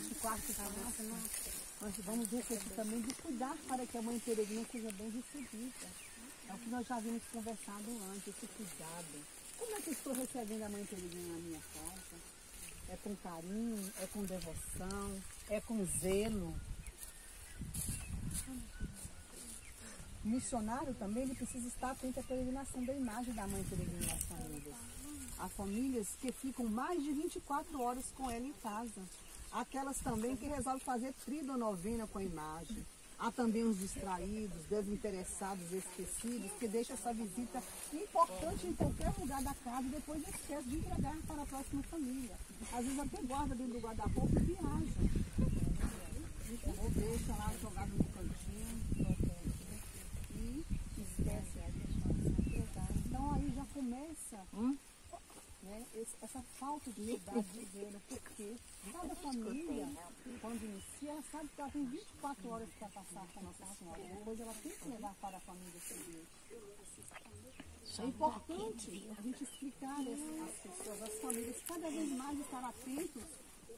quarto passo, nós vamos refletir também de cuidar para que a mãe peregrina seja bem recebida. É o que nós já vimos conversado antes, esse cuidado. Como é que eu estou recebendo a mãe peregrina na minha casa? É com carinho, é com devoção, é com zelo. O missionário também ele precisa estar atento à peregrinação da imagem da mãe peregrina nas famílias. Há famílias que ficam mais de 24 horas com ela em casa. Aquelas também que resolvem fazer tridonovena com a imagem. Há também os distraídos, desinteressados, esquecidos, que deixam essa visita importante em qualquer lugar da casa e depois esquece de entregar para a próxima família. Às vezes até guarda dentro do guarda-roupa e viaja. Ou deixa lá jogado no cantinho e esquece. Então aí já começa Hum? né, essa falta de cuidado de porque cada família, quando inicia, ela sabe que ela tem 24 horas para passar com a Nossa Senhora. Depois ela tem que levar para a família seguinte. É importante a gente explicar às pessoas, às famílias, cada vez mais estar atentos